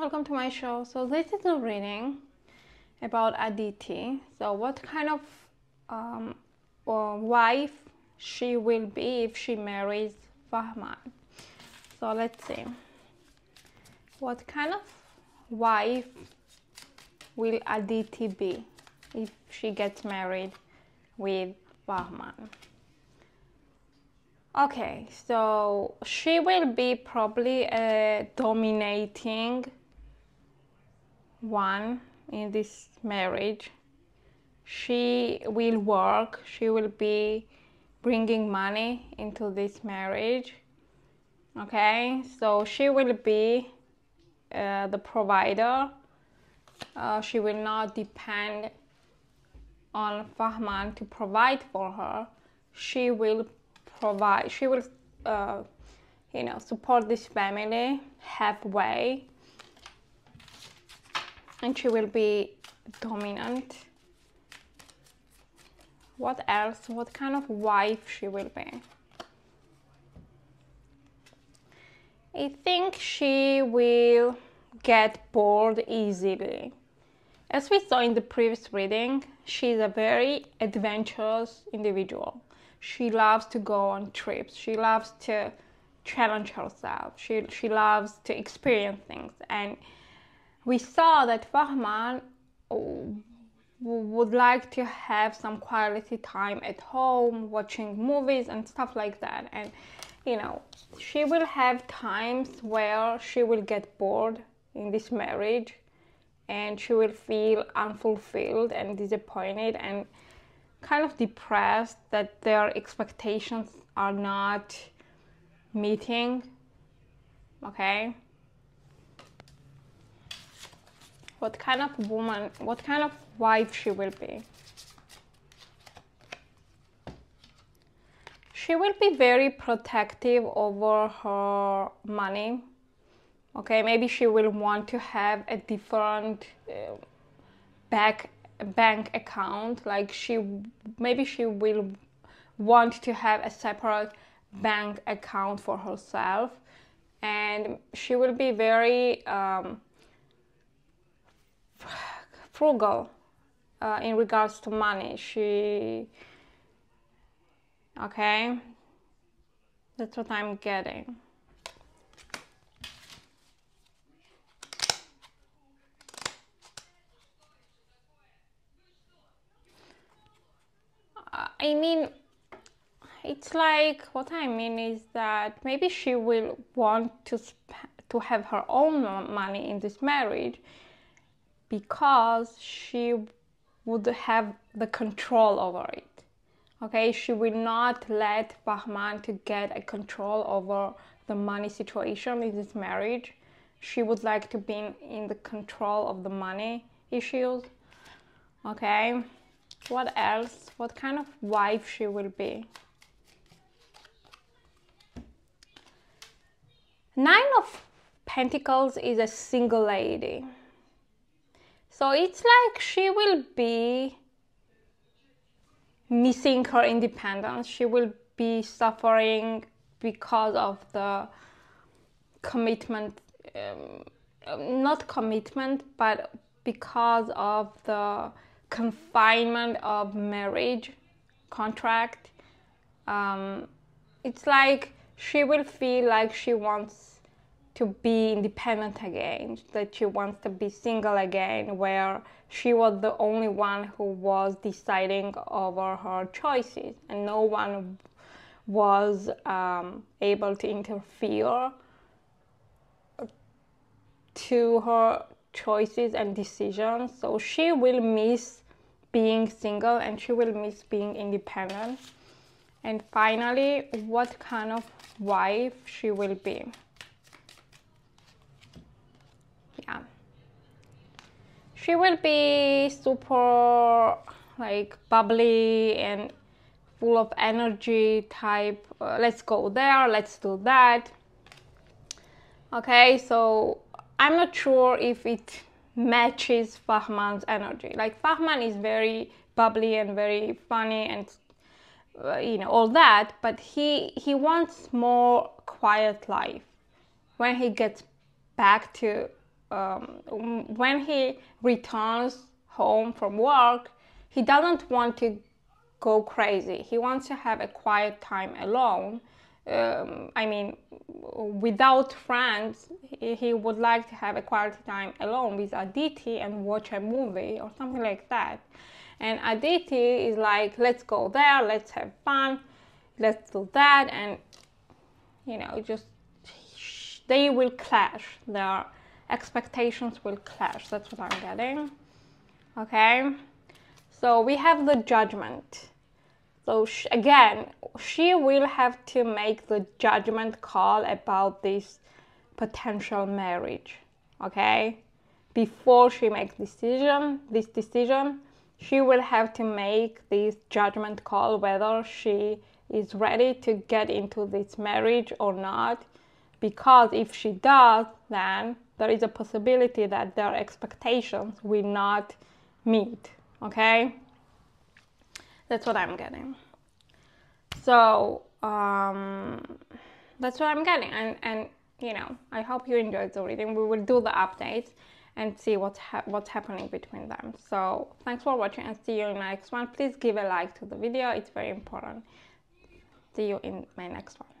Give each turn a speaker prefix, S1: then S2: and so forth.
S1: welcome to my show. So this is a reading about Aditi. So what kind of um, wife she will be if she marries Fahmaan. So let's see. What kind of wife will Aditi be if she gets married with Fahmaan? Okay, so she will be probably a dominating one in this marriage. She will work, she will be bringing money into this marriage. Okay, so she will be uh, the provider. Uh, she will not depend on Fahmaan to provide for her. She will provide, she will, uh, you know, support this family halfway. And she will be dominant. What else? What kind of wife she will be? I think she will get bored easily. As we saw in the previous reading, she's a very adventurous individual she loves to go on trips. She loves to challenge herself. She, she loves to experience things. And we saw that Fahmaan uh, would like to have some quality time at home, watching movies and stuff like that. And, you know, she will have times where she will get bored in this marriage and she will feel unfulfilled and disappointed and kind of depressed that their expectations are not meeting. Okay? What kind of woman, what kind of wife she will be? She will be very protective over her money. Okay, maybe she will want to have a different uh, back bank account like she maybe she will want to have a separate bank account for herself and she will be very um, frugal uh, in regards to money. She okay that's what i'm getting. I mean, it's like what I mean is that maybe she will want to to have her own money in this marriage because she would have the control over it. Okay, she will not let Fahmaan to get a control over the money situation in this marriage. She would like to be in, in the control of the money issues. Okay what else? What kind of wife she will be? Nine of Pentacles is a single lady. So it's like she will be missing her independence. She will be suffering because of the commitment, um, not commitment, but because of the confinement of marriage contract. Um, it's like she will feel like she wants to be independent again, that she wants to be single again, where she was the only one who was deciding over her choices, and no one was um, able to interfere to her choices and decisions. So she will miss being single and she will miss being independent. And finally, what kind of wife she will be. She will be super like bubbly and full of energy type. Uh, let's go there, let's do that. Okay, so I'm not sure if it matches Fahmaan's energy. Like Fahmaan is very bubbly and very funny and uh, you know all that, but he he wants more quiet life. When he gets back to um, when he returns home from work, he doesn't want to go crazy. He wants to have a quiet time alone. Um, I mean, without friends, he would like to have a quality time alone with Aditi and watch a movie or something like that. And Aditi is like, let's go there, let's have fun, let's do that, and you know, just they will clash. Their expectations will clash. That's what I'm getting. Okay, so we have the judgment. So sh- again, she will have to make the judgment call about this potential marriage. Okay, before she makes decision, this decision, she will have to make this judgment call whether she is ready to get into this marriage or not. Because if she does, then there is a possibility that their expectations will not meet. Okay? That's what I'm getting. So, um, that's what I'm getting. And, and, you know, I hope you enjoyed the reading. We will do the updates and see what's, ha- what's happening between them. So, thanks for watching and see you in my next one. Please give a like to the video, it's very important. See you in my next one.